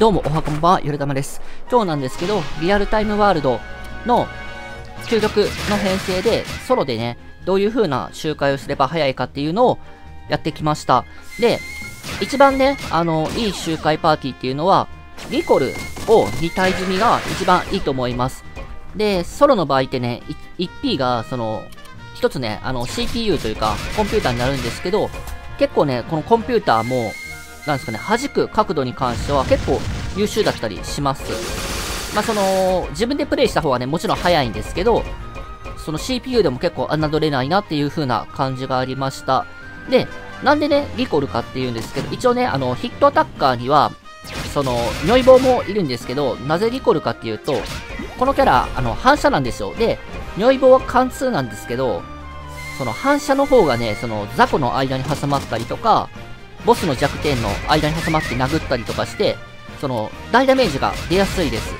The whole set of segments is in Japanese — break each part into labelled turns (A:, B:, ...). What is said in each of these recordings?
A: どうも、おはこんばんは、ゆるたまです。今日なんですけど、リアルタイムワールドの究極の編成で、ソロでね、どういう風な周回をすれば早いかっていうのをやってきました。で、一番ね、あの、いい周回パーティーっていうのは、リコルを2体積みが一番いいと思います。で、ソロの場合ってね、1P が、その、一つね、あの、CPU というか、コンピューターになるんですけど、結構ね、このコンピューターも、なんですかね、弾く角度に関しては結構優秀だったりします。まあ、その、自分でプレイした方はね、もちろん早いんですけど、その CPU でも結構侮れないなっていう風な感じがありました。で、なんでね、リコルかっていうんですけど、一応ね、あの、ヒットアタッカーには、その、如意棒もいるんですけど、なぜリコルかっていうと、このキャラ、あの、反射なんですよ。で、如意棒は貫通なんですけど、その反射の方がね、その雑魚の間に挟まったりとか、ボスの弱点の間に挟まって殴ったりとかして、その、大ダメージが出やすいです。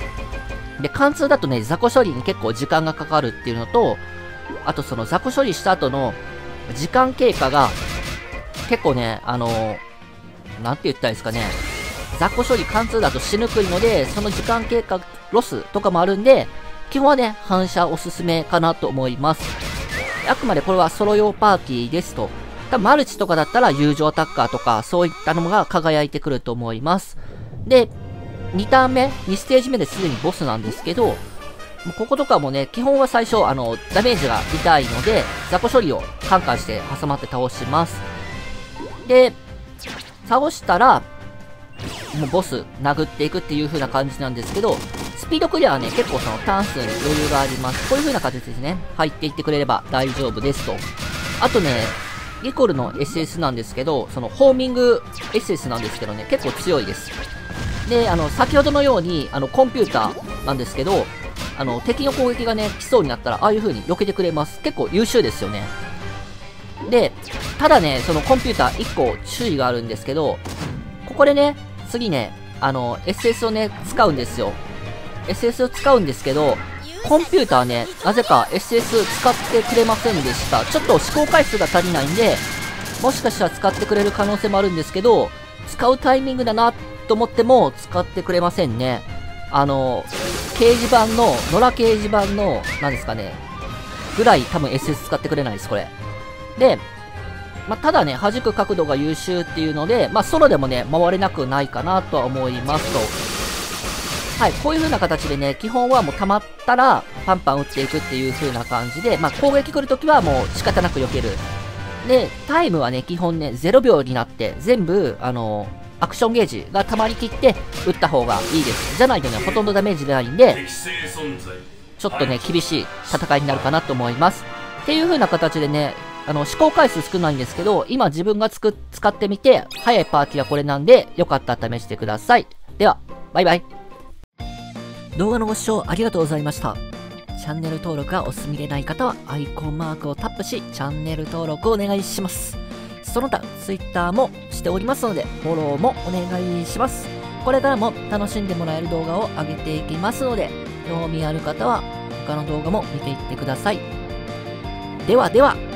A: で、貫通だとね、雑魚処理に結構時間がかかるっていうのと、あとその雑魚処理した後の時間経過が結構ね、あのー、なんて言ったらいいですかね、雑魚処理貫通だとしにくいので、その時間経過ロスとかもあるんで、基本はね、反射おすすめかなと思います。あくまでこれはソロ用パーティーですと。多分マルチとかだったら友情アタッカーとか、そういったのが輝いてくると思います。で、2ターン目、2ステージ目ですでにボスなんですけど、こことかもね、基本は最初、あの、ダメージが痛いので、雑魚処理をカンカンして挟まって倒します。で、倒したら、もうボス殴っていくっていう風な感じなんですけど、スピードクリアはね、結構そのターン数に余裕があります。こういう風な形ですね。入っていってくれれば大丈夫ですと。あとね、リコルの SS なんですけど、そのホーミング SS なんですけどね、結構強いです。で、あの、先ほどのように、あの、コンピューターなんですけど、あの、敵の攻撃がね、来そうになったら、ああいう風に避けてくれます。結構優秀ですよね。で、ただね、そのコンピューター1個注意があるんですけど、ここでね、次ね、あの、SS をね、使うんですよ。SS を使うんですけど、コンピューターね、なぜか SS 使ってくれませんでした。ちょっと思考回数が足りないんで、もしかしたら使ってくれる可能性もあるんですけど、使うタイミングだなと思っても使ってくれませんね。あの、掲示板の、野良掲示板の、何ですかね、ぐらい多分 SS 使ってくれないです、これ。で、まあ、ただね、弾く角度が優秀っていうので、まあ、ソロでもね、回れなくないかなとは思いますと。はい、こういう風な形でね、基本はもう溜まったら、パンパン打っていくっていう風な感じで、まあ、攻撃来るときはもう仕方なく避ける。で、タイムはね、基本ね、0秒になって、全部、あのアクションゲージが溜まりきって打った方がいいです。じゃないとね、ほとんどダメージ出ないんで、ちょっとね、厳しい戦いになるかなと思います。っていう風な形でね、あの、試行回数少ないんですけど、今自分がつく使ってみて、早いパーティーはこれなんで、よかったら試してください。では、バイバイ。動画のご視聴ありがとうございました。チャンネル登録がお済みでない方はアイコンマークをタップし、チャンネル登録をお願いします。その他、Twitter もしておりますので、フォローもお願いします。これからも楽しんでもらえる動画を上げていきますので、興味ある方は他の動画も見ていってください。ではでは。